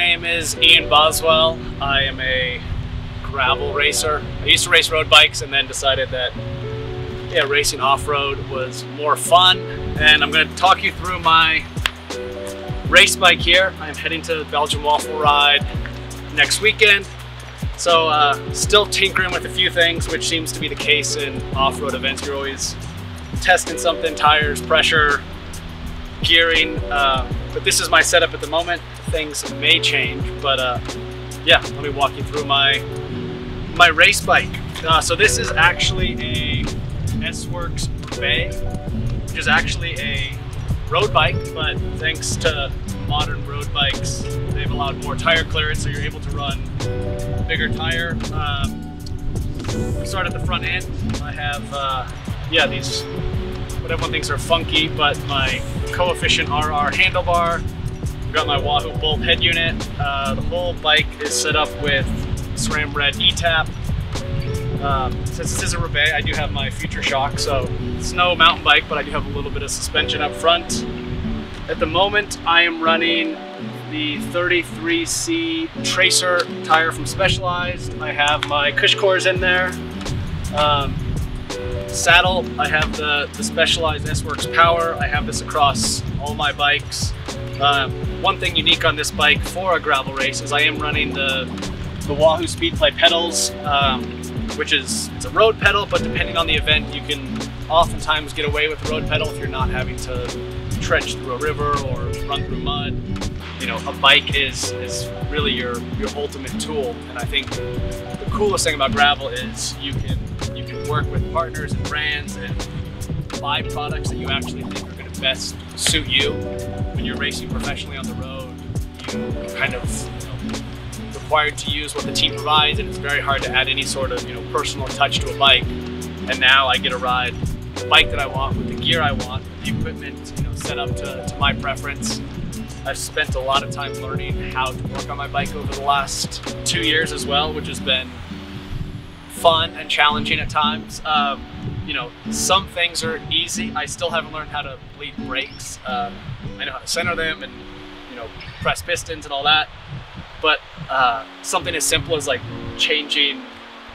is Ian Boswell. I am a gravel racer. I used to race road bikes and then decided that yeah, racing off-road was more fun. And I'm gonna talk you through my race bike here. I'm heading to the Belgian Waffle Ride next weekend. So uh, still tinkering with a few things, which seems to be the case in off-road events. You're always testing something, tires, pressure, gearing. Uh, but this is my setup at the moment. Things may change, but uh, yeah, let me walk you through my my race bike. Uh, so this is actually a S-Works Roubaix, which is actually a road bike, but thanks to modern road bikes, they've allowed more tire clearance, so you're able to run bigger tire. Um, start at the front end. I have, uh, yeah, these, what everyone thinks are funky, but my coefficient RR handlebar. I've got my Wahoo Bolt head unit. Uh, the whole bike is set up with SRAM Red E-TAP. Um, since this is a Roubaix, I do have my Future Shock, so it's no mountain bike, but I do have a little bit of suspension up front. At the moment, I am running the 33C Tracer tire from Specialized. I have my CushCores in there. Um, saddle, I have the, the Specialized S-Works Power. I have this across all my bikes. Um, one thing unique on this bike for a gravel race is I am running the, the Wahoo Speedplay pedals. Um, which is it's a road pedal, but depending on the event, you can oftentimes get away with the road pedal if you're not having to trench through a river or run through mud. You know, a bike is is really your your ultimate tool, and I think the coolest thing about gravel is you can you can work with partners and brands and buy products that you actually think are going to best suit you when you're racing professionally on the road. You kind of required to use what the team provides and it's very hard to add any sort of you know personal touch to a bike and now I get a ride the bike that I want with the gear I want with the equipment you know set up to, to my preference I've spent a lot of time learning how to work on my bike over the last two years as well which has been fun and challenging at times um, you know some things are easy I still haven't learned how to bleed brakes um, I know how to center them and you know press pistons and all that but uh, something as simple as like changing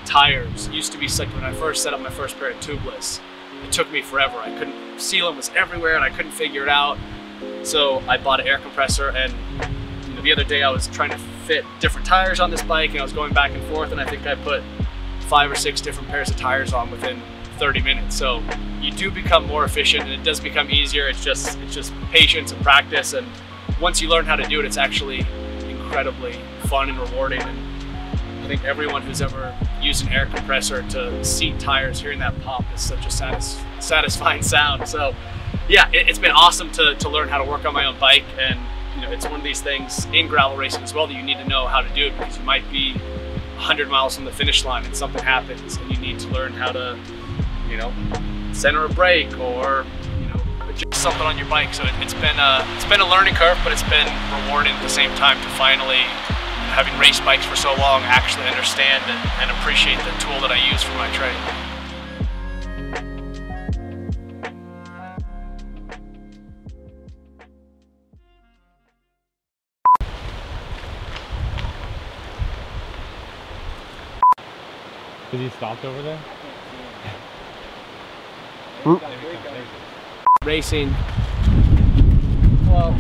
tires used to be like when I first set up my first pair of tubeless. It took me forever. I couldn't seal them was everywhere and I couldn't figure it out. So I bought an air compressor and you know, the other day I was trying to fit different tires on this bike and I was going back and forth and I think I put five or six different pairs of tires on within 30 minutes. So you do become more efficient and it does become easier. It's just it's just patience and practice and once you learn how to do it, it's actually incredibly fun and rewarding. And I think everyone who's ever used an air compressor to seat tires, hearing that pop is such a satis satisfying sound. So yeah, it, has been awesome to, to learn how to work on my own bike. And you know, it's one of these things in gravel racing as well that you need to know how to do it because you might be 100 miles from the finish line and something happens and you need to learn how to, you know, center a brake or you know, adjust something on your bike. So it, has been a it's been a learning curve, but it's been rewarding at the same time to finally having raced bikes for so long actually understand and, and appreciate the tool that I use for my trade. Is he stopped over there? Racing. Well.